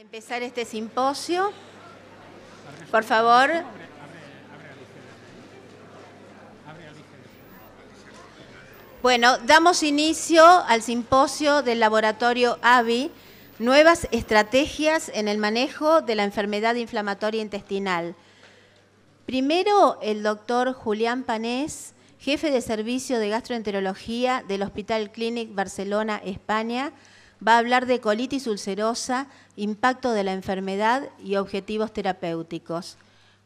empezar este simposio. Por favor. Bueno, damos inicio al simposio del laboratorio AVI, Nuevas Estrategias en el Manejo de la Enfermedad Inflamatoria Intestinal. Primero, el doctor Julián Panés, jefe de servicio de gastroenterología del Hospital Clínic Barcelona, España, va a hablar de colitis ulcerosa, impacto de la enfermedad y objetivos terapéuticos.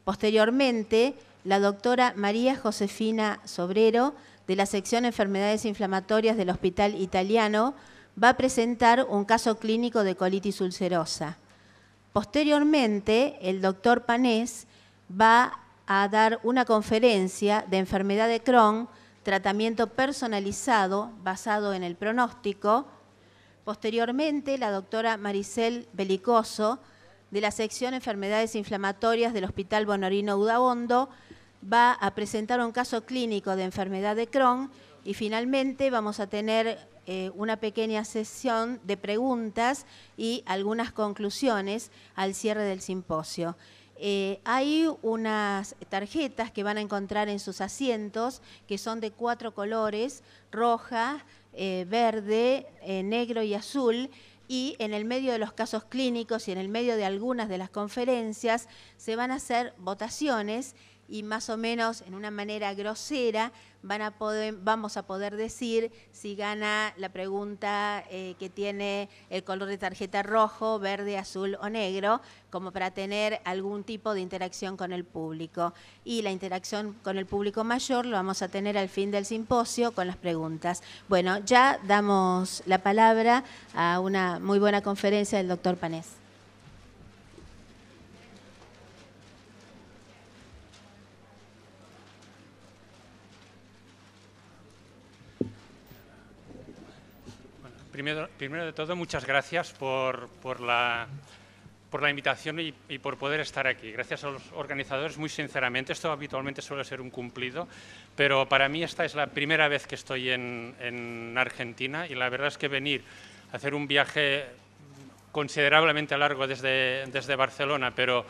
Posteriormente, la doctora María Josefina Sobrero, de la sección Enfermedades Inflamatorias del Hospital Italiano, va a presentar un caso clínico de colitis ulcerosa. Posteriormente, el doctor Panés va a dar una conferencia de enfermedad de Crohn, tratamiento personalizado basado en el pronóstico, Posteriormente, la doctora Maricel Belicoso, de la sección Enfermedades Inflamatorias del Hospital Bonorino Udaondo, va a presentar un caso clínico de enfermedad de Crohn y finalmente vamos a tener eh, una pequeña sesión de preguntas y algunas conclusiones al cierre del simposio. Eh, hay unas tarjetas que van a encontrar en sus asientos que son de cuatro colores, roja, eh, verde, eh, negro y azul, y en el medio de los casos clínicos y en el medio de algunas de las conferencias se van a hacer votaciones y más o menos en una manera grosera van a poder, vamos a poder decir si gana la pregunta eh, que tiene el color de tarjeta rojo, verde, azul o negro, como para tener algún tipo de interacción con el público. Y la interacción con el público mayor lo vamos a tener al fin del simposio con las preguntas. Bueno, ya damos la palabra a una muy buena conferencia del doctor Panés. Primero, de todo, muchas gracias por, la, por la invitación y, por poder estar aquí. Gracias a los organizadores, muy sinceramente. Esto habitualmente suele ser un cumplido, pero para mí esta es la primera vez que estoy en, Argentina y la verdad es que venir a hacer un viaje considerablemente largo desde, desde Barcelona, pero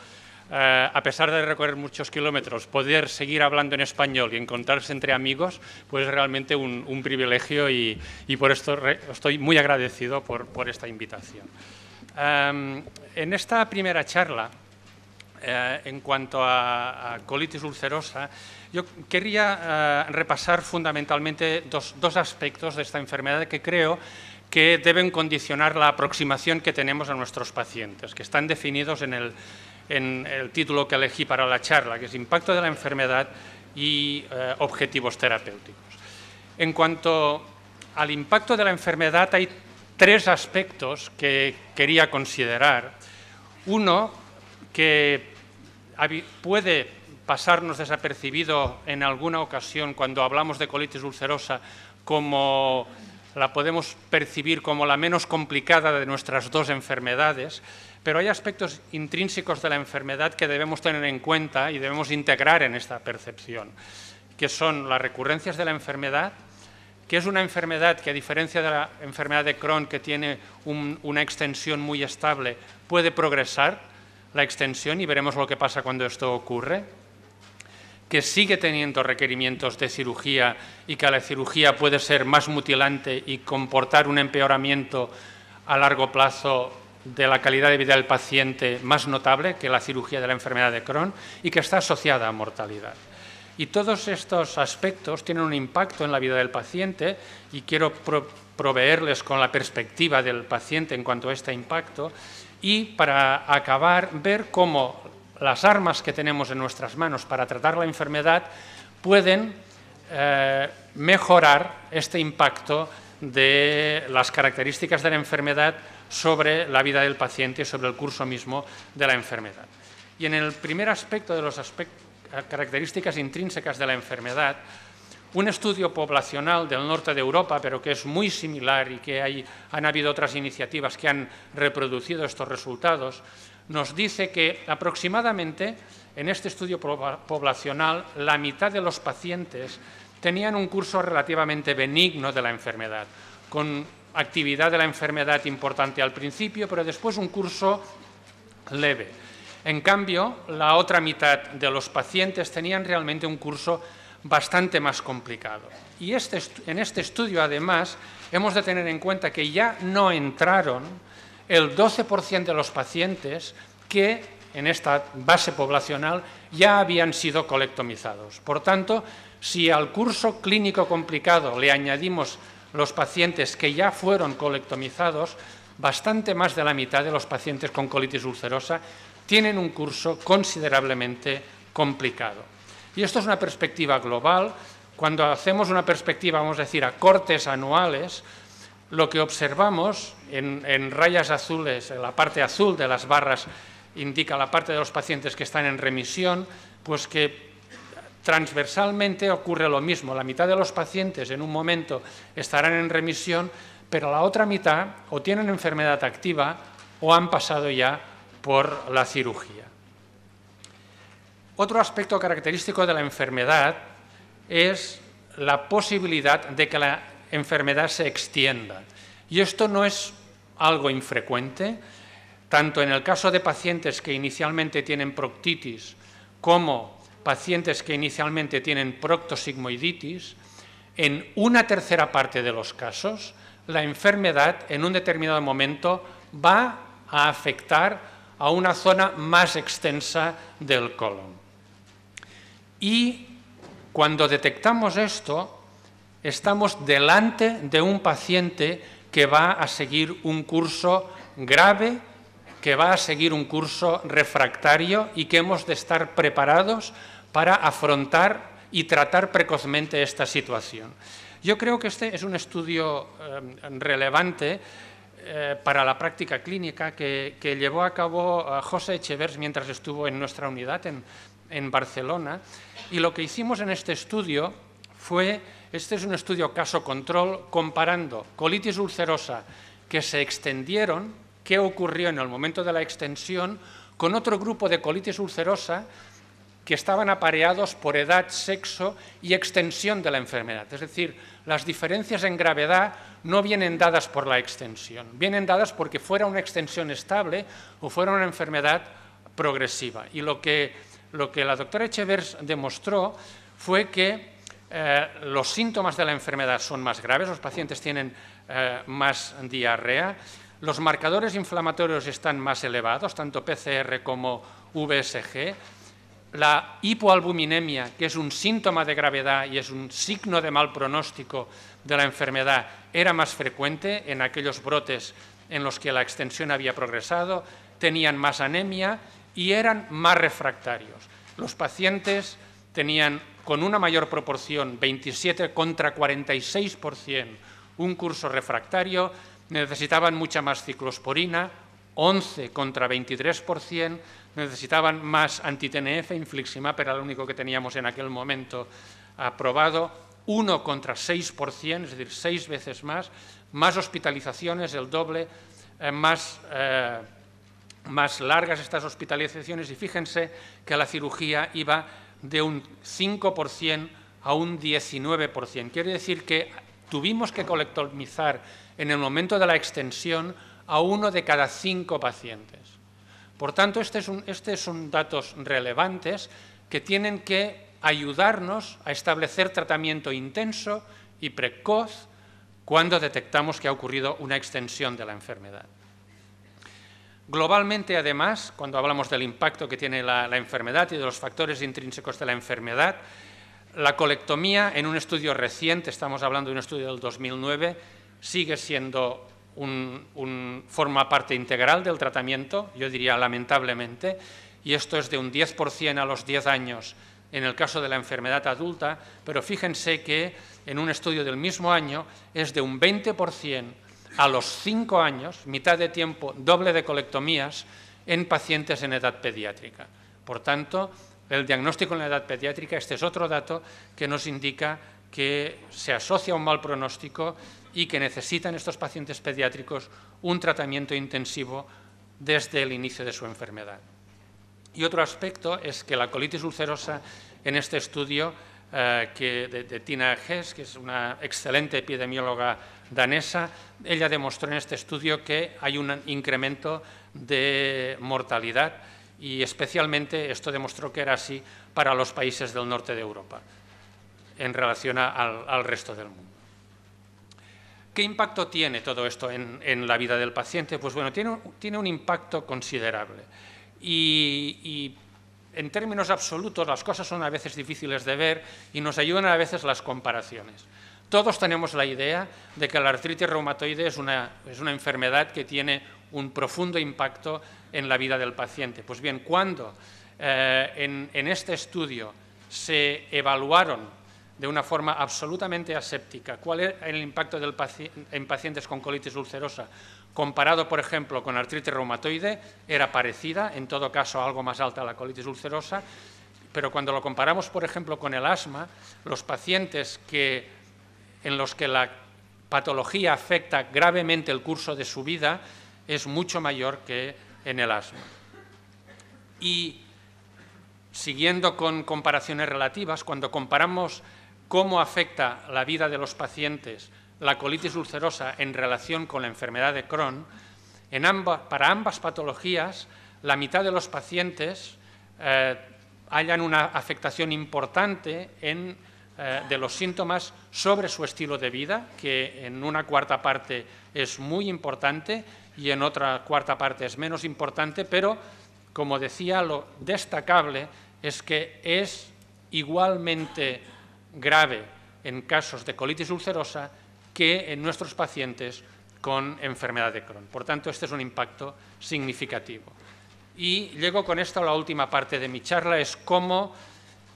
eh, a pesar de recorrer muchos kilómetros, poder seguir hablando en español y encontrarse entre amigos, pues es realmente un, privilegio y, por esto estoy muy agradecido por, esta invitación. Em, en esta primera charla, eh, en cuanto a, colitis ulcerosa, yo quería eh, repasar fundamentalmente dos, dos aspectos de esta enfermedad que creo que deben condicionar la aproximación que tenemos a nuestros pacientes, que están definidos en el, en el título que elegí para la charla, que es Impacto de la enfermedad y eh, objetivos terapéuticos. En cuanto al impacto de la enfermedad, hay tres aspectos que quería considerar. Uno, que puede pasarnos desapercibido en alguna ocasión cuando hablamos de colitis ulcerosa como la podemos percibir como la menos complicada de nuestras dos enfermedades, pero hay aspectos intrínsecos de la enfermedad que debemos tener en cuenta y debemos integrar en esta percepción, que son las recurrencias de la enfermedad, que es una enfermedad que, a diferencia de la enfermedad de Crohn, que tiene una extensión muy estable, puede progresar la extensión y veremos lo que pasa cuando esto ocurre, que sigue teniendo requerimientos de cirugía y que la cirugía puede ser más mutilante y comportar un empeoramiento a largo plazo de la calidad de vida del paciente más notable que la cirugía de la enfermedad de Crohn y que está asociada a mortalidad. Y todos estos aspectos tienen un impacto en la vida del paciente y quiero proveerles con la perspectiva del paciente en cuanto a este impacto y para acabar ver cómo las armas que tenemos en nuestras manos para tratar la enfermedad pueden eh, mejorar este impacto de las características de la enfermedad sobre la vida del paciente y sobre el curso mismo de la enfermedad. Y en el primer aspecto de las características intrínsecas de la enfermedad, un estudio poblacional del norte de Europa, pero que es muy similar y que hay, han habido otras iniciativas que han reproducido estos resultados, nos dice que aproximadamente en este estudio poblacional la mitad de los pacientes tenían un curso relativamente benigno de la enfermedad, con actividad de la enfermedad importante al principio, pero después un curso leve. En cambio, la otra mitad de los pacientes tenían realmente un curso bastante más complicado. Y este, en este estudio, además, hemos de tener en cuenta que ya no entraron el 12% de los pacientes que en esta base poblacional ya habían sido colectomizados. Por tanto, si al curso clínico complicado le añadimos los pacientes que ya fueron colectomizados, bastante más de la mitad de los pacientes con colitis ulcerosa tienen un curso considerablemente complicado. Y esto es una perspectiva global. Cuando hacemos una perspectiva, vamos a decir, a cortes anuales, lo que observamos en, rayas azules, en la parte azul de las barras indica la parte de los pacientes que están en remisión, pues que transversalmente ocurre lo mismo. La mitad de los pacientes en un momento estarán en remisión, pero la otra mitad o tienen enfermedad activa o han pasado ya por la cirugía. Otro aspecto característico de la enfermedad es la posibilidad de que la enfermedad se extienda. Y esto no es algo infrecuente, tanto en el caso de pacientes que inicialmente tienen proctitis como pacientes que inicialmente tienen proctosigmoiditis, en una tercera parte de los casos, la enfermedad en un determinado momento va a afectar a una zona más extensa del colon. Y cuando detectamos esto, estamos delante de un paciente que va a seguir un curso grave, que va a seguir un curso refractario y que hemos de estar preparados para afrontar y tratar precozmente esta situación. Yo creo que este es un estudio eh, relevante eh, para la práctica clínica que, llevó a cabo eh, José Echevers mientras estuvo en nuestra unidad en, en Barcelona. Y lo que hicimos en este estudio fue, este es un estudio caso-control, comparando colitis ulcerosa que se extendieron, qué ocurrió en el momento de la extensión, con otro grupo de colitis ulcerosa que estaban apareados por edad, sexo y extensión de la enfermedad. Es decir, las diferencias en gravedad no vienen dadas por la extensión, vienen dadas porque fuera una extensión estable o fuera una enfermedad progresiva. Y lo que lo que la doctora Echevers demostró fue que eh, los síntomas de la enfermedad son más graves, los pacientes tienen eh, más diarrea, los marcadores inflamatorios están más elevados, tanto PCR como VSG, la hipoalbuminemia, que es un síntoma de gravedad y es un signo de mal pronóstico de la enfermedad, era más frecuente en aquellos brotes en los que la extensión había progresado, tenían más anemia y eran más refractarios. Los pacientes tenían con una mayor proporción, 27 contra 46%, un curso refractario, necesitaban mucha más ciclosporina, 11 contra 23%, necesitaban más anti-TNF, infliximab era lo único que teníamos en aquel momento aprobado, 1 contra 6%, es decir, seis veces más, más hospitalizaciones, el doble, eh, más... Eh, más largas estas hospitalizaciones y fíjense que la cirugía iba de un 5% a un 19%. Quiere decir que tuvimos que colectomizar en el momento de la extensión a uno de cada cinco pacientes. Por tanto, estos son, este son datos relevantes que tienen que ayudarnos a establecer tratamiento intenso y precoz cuando detectamos que ha ocurrido una extensión de la enfermedad. Globalmente, además, cuando hablamos del impacto que tiene la, enfermedad y de los factores intrínsecos de la enfermedad, la colectomía en un estudio reciente, estamos hablando de un estudio del 2009, sigue siendo un, forma parte integral del tratamiento, yo diría lamentablemente, y esto es de un 10% a los 10 años en el caso de la enfermedad adulta, pero fíjense que en un estudio del mismo año es de un 20% a los cinco años, mitad de tiempo, doble de colectomías en pacientes en edad pediátrica. Por tanto, el diagnóstico en la edad pediátrica, este es otro dato que nos indica que se asocia a un mal pronóstico y que necesitan estos pacientes pediátricos un tratamiento intensivo desde el inicio de su enfermedad. Y otro aspecto es que la colitis ulcerosa en este estudio eh, que de, Tina Hess, que es una excelente epidemióloga danesa, ella demostró en este estudio que hay un incremento de mortalidad y especialmente esto demostró que era así para los países del norte de Europa en relación al, resto del mundo. ¿Qué impacto tiene todo esto en, la vida del paciente? Pues bueno, tiene, un impacto considerable. y, en términos absolutos las cosas son a veces difíciles de ver y nos ayudan a veces las comparaciones. Todos tenemos la idea de que la artritis reumatoide es una, es una enfermedad que tiene un profundo impacto en la vida del paciente. Pues bien, cuando eh, en, este estudio se evaluaron de una forma absolutamente aséptica. Cuál es el impacto en pacientes con colitis ulcerosa comparado, por ejemplo, con artritis reumatoide, era parecida, en todo caso algo más alta la colitis ulcerosa, pero cuando lo comparamos, por ejemplo, con el asma, los pacientes que en los que la patología afecta gravemente el curso de su vida es mucho mayor que en el asma. Y siguiendo con comparaciones relativas, cuando comparamos cómo afecta la vida de los pacientes la colitis ulcerosa en relación con la enfermedad de Crohn, para ambas patologías, la mitad de los pacientes eh, hayan una afectación importante eh, de los síntomas sobre su estilo de vida, que en una cuarta parte es muy importante y en otra cuarta parte es menos importante, pero, como decía, lo destacable es que es igualmente grave en casos de colitis ulcerosa que en nuestros pacientes con enfermedad de Crohn. Por tanto, este es un impacto significativo. Y llego con esto a la última parte de mi charla, es cómo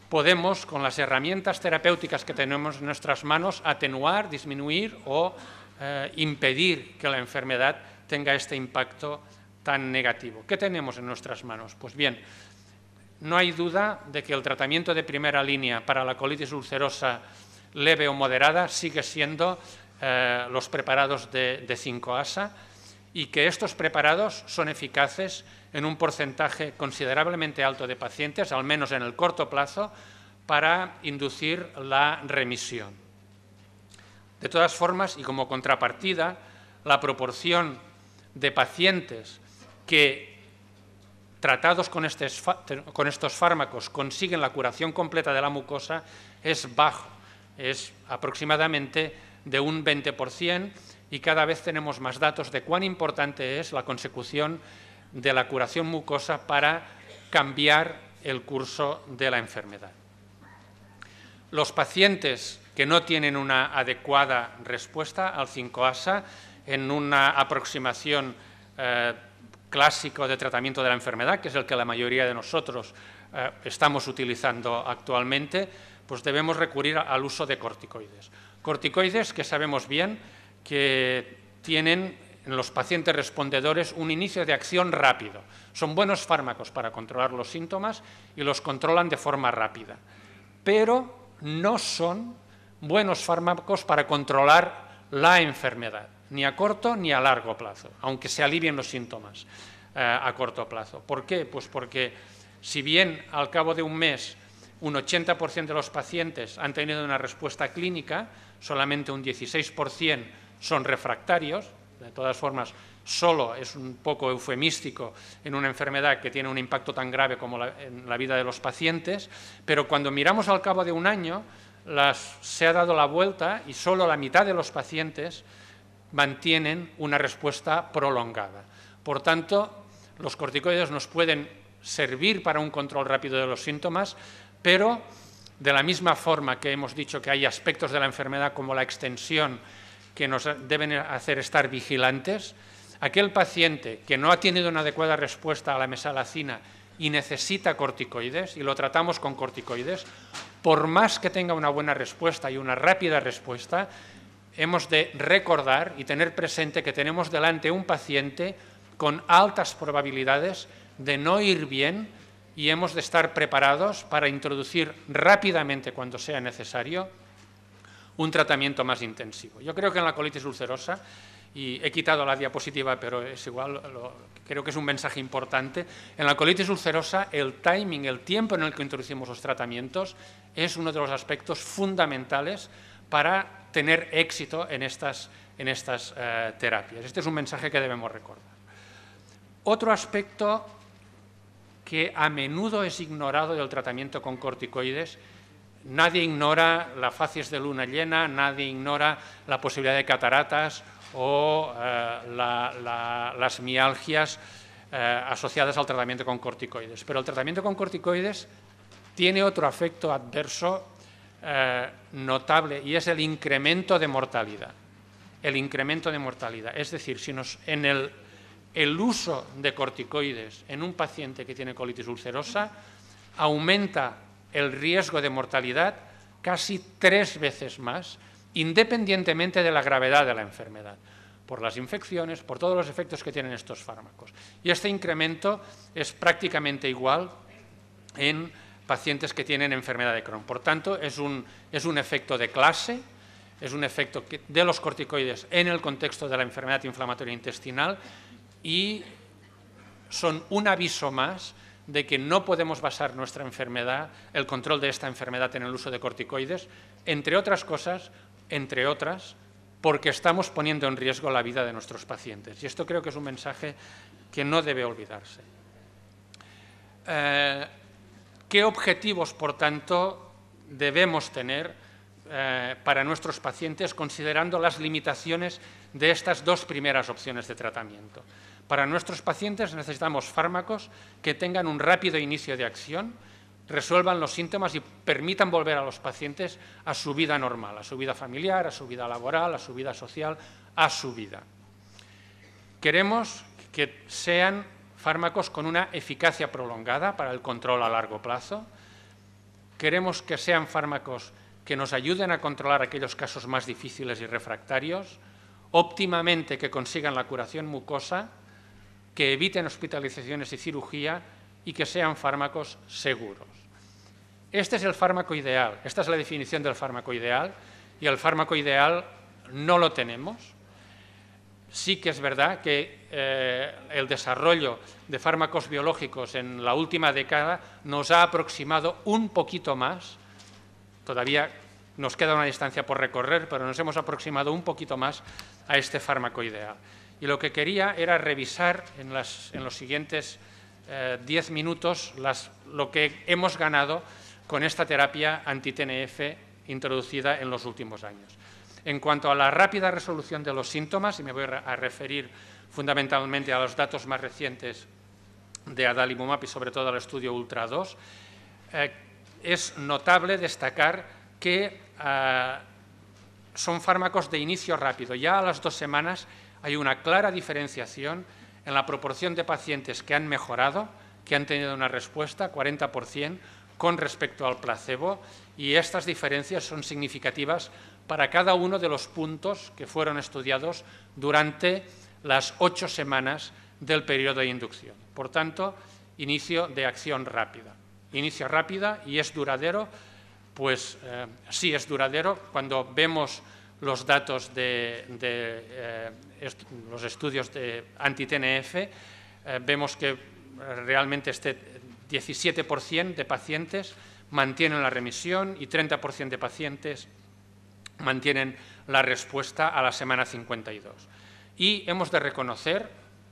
podemos, con las herramientas terapéuticas que tenemos en nuestras manos, atenuar, disminuir o eh, impedir que la enfermedad tenga este impacto tan negativo. ¿Qué tenemos en nuestras manos? Pues bien, no hay duda de que el tratamiento de primera línea para la colitis ulcerosa leve o moderada sigue siendo eh, los preparados de, de 5-ASA y que estos preparados son eficaces en un porcentaje considerablemente alto de pacientes, al menos en el corto plazo, para inducir la remisión. De todas formas, y como contrapartida, la proporción de pacientes que tratados con, estos fármacos consiguen la curación completa de la mucosa es bajo, es aproximadamente de un 20% y cada vez tenemos más datos de cuán importante es la consecución de la curación mucosa para cambiar el curso de la enfermedad. Los pacientes que no tienen una adecuada respuesta al 5-ASA en una aproximación eh, clásico de tratamiento de la enfermedad, que es el que la mayoría de nosotros eh, estamos utilizando actualmente, pues debemos recurrir al uso de corticoides. Corticoides que sabemos bien que tienen en los pacientes respondedores un inicio de acción rápido. Son buenos fármacos para controlar los síntomas y los controlan de forma rápida, pero no son buenos fármacos para controlar la enfermedad, ni a corto ni a largo plazo, aunque se alivien los síntomas eh, a corto plazo. ¿Por qué? Pues porque si bien al cabo de un mes un 80% de los pacientes han tenido una respuesta clínica, solamente un 16% son refractarios, de todas formas, solo es un poco eufemístico en una enfermedad que tiene un impacto tan grave como en la vida de los pacientes, pero cuando miramos al cabo de un año, se ha dado la vuelta y solo la mitad de los pacientes mantienen una respuesta prolongada. Por tanto, los corticoides nos pueden servir para un control rápido de los síntomas, pero de la misma forma que hemos dicho que hay aspectos de la enfermedad como la extensión que nos deben hacer estar vigilantes. Aquel paciente que no ha tenido una adecuada respuesta a la mesalacina y necesita corticoides, y lo tratamos con corticoides, por más que tenga una buena respuesta y una rápida respuesta, hemos de recordar y tener presente que tenemos delante un paciente con altas probabilidades de no ir bien y hemos de estar preparados para introducir rápidamente cuando sea necesario un tratamiento más intensivo. Yo creo que en la colitis ulcerosa, y he quitado la diapositiva, pero es igual, creo que es un mensaje importante, en la colitis ulcerosa el timing, el tiempo en el que introducimos los tratamientos es uno de los aspectos fundamentales para tener éxito en estas, en estas eh, terapias. Este es un mensaje que debemos recordar. Otro aspecto que a menudo es ignorado del tratamiento con corticoides, nadie ignora la facies de luna llena, nadie ignora la posibilidad de cataratas o eh, las mialgias eh, asociadas al tratamiento con corticoides. Pero el tratamiento con corticoides tiene otro efecto adverso eh, notable y es el incremento de mortalidad. El incremento de mortalidad. Es decir, si nos, en el, el uso de corticoides en un paciente que tiene colitis ulcerosa aumenta el riesgo de mortalidad casi tres veces más, independientemente de la gravedad de la enfermedad por las infecciones, por todos los efectos que tienen estos fármacos. Y este incremento es prácticamente igual en pacientes que tienen enfermedad de Crohn. Por tanto, es un, es un efecto de clase, es un efecto de los corticoides en el contexto de la enfermedad inflamatoria intestinal y son un aviso más de que no podemos basar nuestra enfermedad, el control de esta enfermedad en el uso de corticoides, entre otras cosas, entre otras, porque estamos poniendo en riesgo la vida de nuestros pacientes. Y esto creo que es un mensaje que no debe olvidarse. Eh, ¿Qué objetivos, por tanto, debemos tener eh, para nuestros pacientes considerando las limitaciones de estas dos primeras opciones de tratamiento? Para nuestros pacientes necesitamos fármacos que tengan un rápido inicio de acción, resuelvan los síntomas y permitan volver a los pacientes a su vida normal, a su vida familiar, a su vida laboral, a su vida social, a su vida. Queremos que sean fármacos con una eficacia prolongada para el control a largo plazo. Queremos que sean fármacos que nos ayuden a controlar aquellos casos más difíciles y refractarios, óptimamente que consigan la curación mucosa, que eviten hospitalizaciones y cirugía y que sean fármacos seguros. Este es el fármaco ideal, esta es la definición del fármaco ideal y el fármaco ideal no lo tenemos. Sí que es verdad que eh, el desarrollo de fármacos biológicos en la última década nos ha aproximado un poquito más, todavía nos queda una distancia por recorrer, pero nos hemos aproximado un poquito más a este fármaco ideal. Y lo que quería era revisar en, los siguientes eh, diez minutos lo que hemos ganado con esta terapia anti-TNF introducida en los últimos años. En cuanto a la rápida resolución de los síntomas, y me voy a referir fundamentalmente a los datos más recientes de Adalimumab y sobre todo al estudio Ultra 2, eh, es notable destacar que eh, son fármacos de inicio rápido. Ya a las dos semanas hay una clara diferenciación en la proporción de pacientes que han mejorado, que han tenido una respuesta, 40%, con respecto al placebo, y estas diferencias son significativas para cada uno de los puntos que fueron estudiados durante las ocho semanas del periodo de inducción. Por tanto, inicio de acción rápida. Inicio rápida y es duradero, pues eh, sí es duradero cuando vemos los datos de, eh, los estudios de anti-TNF, eh, vemos que realmente este 17% de pacientes mantienen la remisión y 30% de pacientes mantienen la respuesta a la semana 52. Y hemos de reconocer,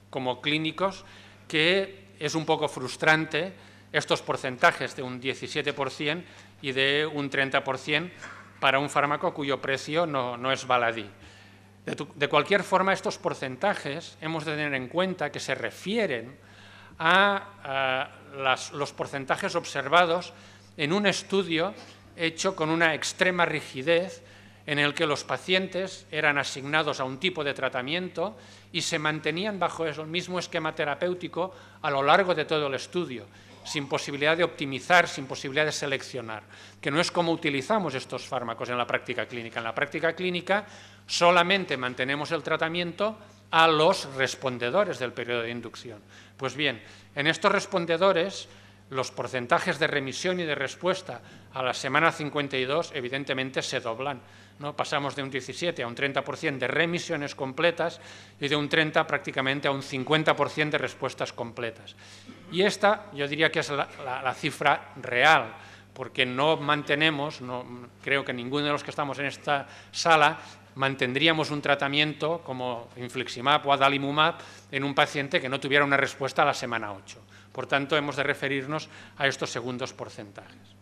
como clínicos, que es un poco frustrante estos porcentajes de un 17% y de un 30% para un fármaco cuyo precio no, es baladí. De, cualquier forma, estos porcentajes hemos de tener en cuenta que se refieren a, los porcentajes observados en un estudio hecho con una extrema rigidez en el que los pacientes eran asignados a un tipo de tratamiento y se mantenían bajo el mismo esquema terapéutico a lo largo de todo el estudio sin posibilidad de optimizar, sin posibilidad de seleccionar, que no es como utilizamos estos fármacos en la práctica clínica. En la práctica clínica solamente mantenemos el tratamiento a los respondedores del periodo de inducción. Pues bien, en estos respondedores los porcentajes de remisión y de respuesta a la semana 52 evidentemente se doblan. ¿no? Pasamos de un 17 a un 30% de remisiones completas y de un 30 prácticamente a un 50% de respuestas completas. Y esta yo diría que es la, cifra real, porque no mantenemos, no, creo que ninguno de los que estamos en esta sala mantendríamos un tratamiento como infliximab o adalimumab en un paciente que no tuviera una respuesta a la semana 8. Por tanto, hemos de referirnos a estos segundos porcentajes.